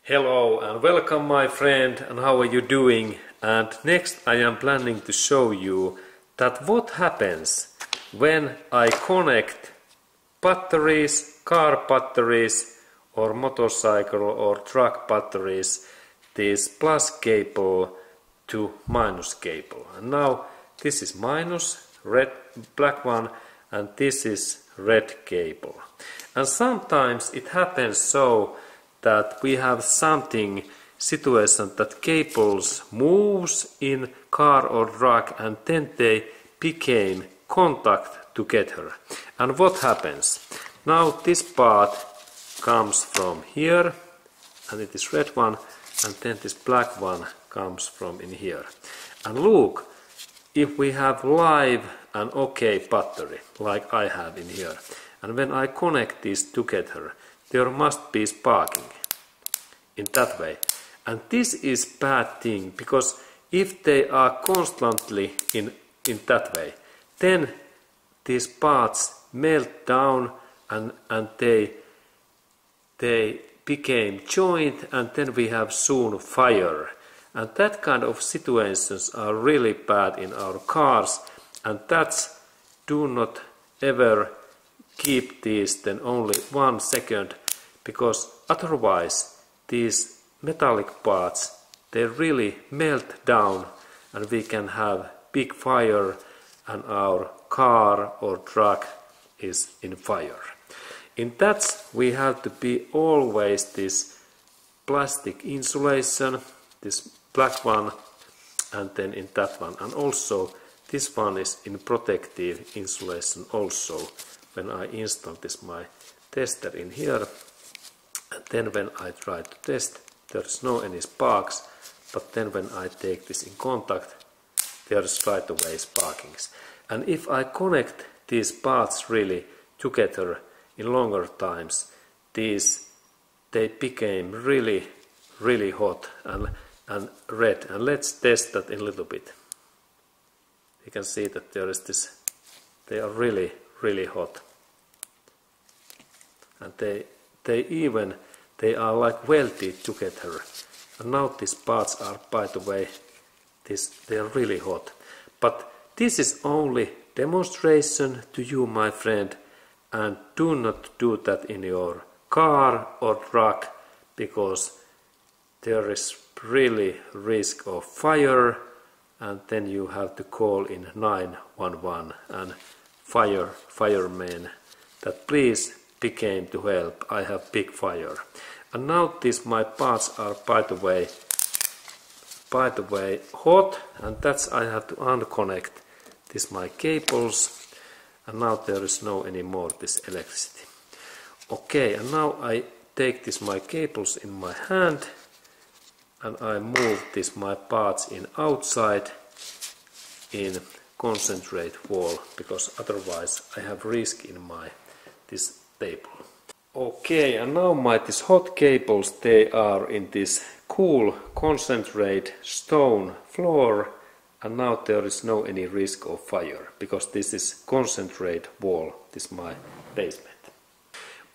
Hello and welcome my friend and how are you doing? And next I am planning to show you that what happens when I connect batteries, car batteries or motorcycle or truck batteries this plus cable to minus cable. And now this is minus red black one and this is red cable. And sometimes it happens so that we have something situation that cables moves in car or truck and then they became contact together. And what happens? Now this part comes from here and it is red one and then this black one comes from in here. And look if we have live and okay battery like I have in here. And when I connect these together there must be sparking in that way. And this is bad thing because if they are constantly in in that way then these parts melt down and and they they became joined and then we have soon fire. And that kind of situations are really bad in our cars and that's do not ever keep these then only one second because otherwise these metallic parts they really melt down and we can have big fire and our car or truck is in fire. In that we have to be always this plastic insulation, this black one and then in that one and also this one is in protective insulation also. When I install this my tester in here and then when I try to test there's no any sparks but then when I take this in contact there's right away sparkings. And if I connect these parts really together in longer times these they became really really hot and and red. And let's test that in a little bit you can see that there is this they are really really hot. And they they even they are like welded together. And now these parts are by the way this they are really hot. But this is only demonstration to you my friend and do not do that in your car or truck because there is really risk of fire and then you have to call in 911 and fire firemen that please became to help. I have big fire. And now these my parts are by the way by the way hot. And that's I have to unconnect this my cables. And now there is no anymore this electricity. Okay and now I take this my cables in my hand and I move this my parts in outside in concentrate wall because otherwise I have risk in my this table. Okay and now my these hot cables they are in this cool concentrate stone floor and now there is no any risk of fire because this is concentrate wall this my basement.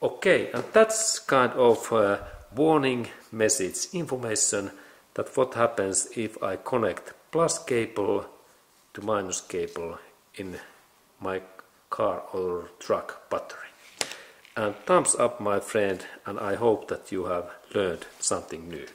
Okay and that's kind of uh, warning message information that what happens if I connect plus cable to minus cable in my car or truck battery. And thumbs up my friend and I hope that you have learned something new.